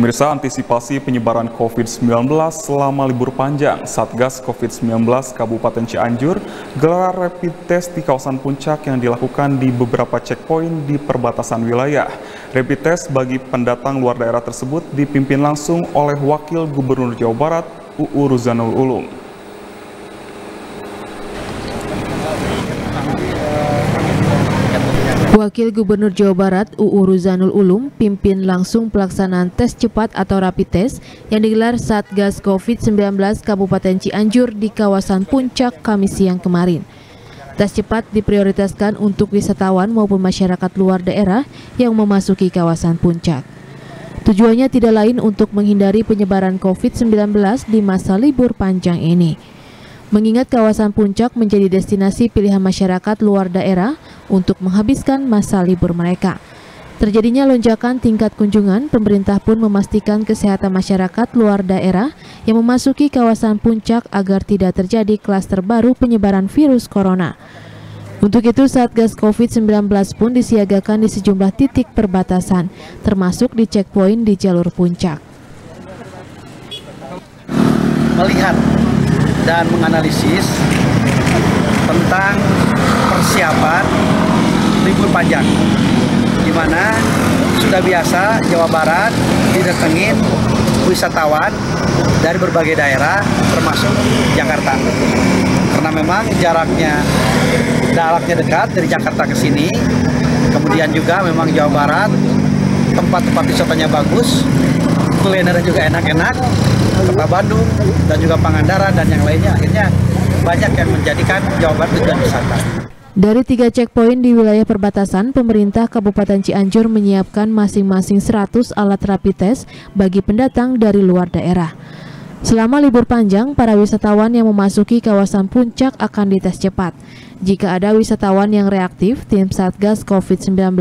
Pemirsa antisipasi penyebaran COVID-19 selama libur panjang, Satgas COVID-19 Kabupaten Cianjur gelar rapid test di kawasan puncak yang dilakukan di beberapa checkpoint di perbatasan wilayah. Rapid test bagi pendatang luar daerah tersebut dipimpin langsung oleh Wakil Gubernur Jawa Barat, UU Ruzanul Ulum. Wakil Gubernur Jawa Barat UU Ruzanul Ulum pimpin langsung pelaksanaan tes cepat atau rapid test yang digelar Satgas COVID-19 Kabupaten Cianjur di kawasan Puncak Kamis siang kemarin. Tes cepat diprioritaskan untuk wisatawan maupun masyarakat luar daerah yang memasuki kawasan Puncak. Tujuannya tidak lain untuk menghindari penyebaran COVID-19 di masa libur panjang ini mengingat kawasan puncak menjadi destinasi pilihan masyarakat luar daerah untuk menghabiskan masa libur mereka. Terjadinya lonjakan tingkat kunjungan, pemerintah pun memastikan kesehatan masyarakat luar daerah yang memasuki kawasan puncak agar tidak terjadi klaster baru penyebaran virus corona. Untuk itu, Satgas COVID-19 pun disiagakan di sejumlah titik perbatasan, termasuk di checkpoint di jalur puncak. Melihat dan menganalisis tentang persiapan libur panjang di mana sudah biasa Jawa Barat didatengin wisatawan dari berbagai daerah termasuk Jakarta karena memang jaraknya jaraknya dekat dari Jakarta ke sini kemudian juga memang Jawa Barat tempat-tempat wisatanya bagus kulinernya juga enak-enak kota Bandung dan juga Pangandaran dan yang lainnya akhirnya banyak yang menjadikan Jawa Barat tujuan wisata. Dari tiga checkpoint di wilayah perbatasan, pemerintah Kabupaten Cianjur menyiapkan masing-masing 100 alat rapid test bagi pendatang dari luar daerah. Selama libur panjang, para wisatawan yang memasuki kawasan puncak akan dites cepat. Jika ada wisatawan yang reaktif, tim Satgas COVID-19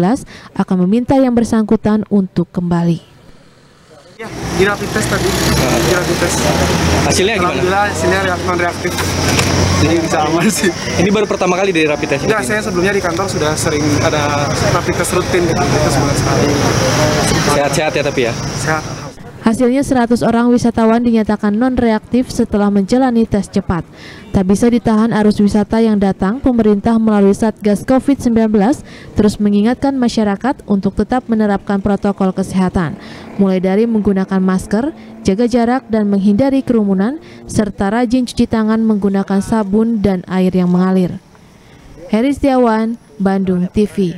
akan meminta yang bersangkutan untuk kembali. Ya, di rapid test tadi. Di rapid test. Hasilnya gimana? Alhamdulillah hasilnya non reaktif. Jadi bisa aman sih. Ini baru pertama kali dari rapid test. Enggak, saya sebelumnya di kantor sudah sering ada rapid test rutin gitu. Itu semangat sekali. Sehat-sehat ya tapi ya. Sehat. Hasilnya 100 orang wisatawan dinyatakan non-reaktif setelah menjalani tes cepat. Tak bisa ditahan arus wisata yang datang, pemerintah melalui Satgas COVID-19 terus mengingatkan masyarakat untuk tetap menerapkan protokol kesehatan, mulai dari menggunakan masker, jaga jarak dan menghindari kerumunan, serta rajin cuci tangan menggunakan sabun dan air yang mengalir. Heri Setiawan, Bandung TV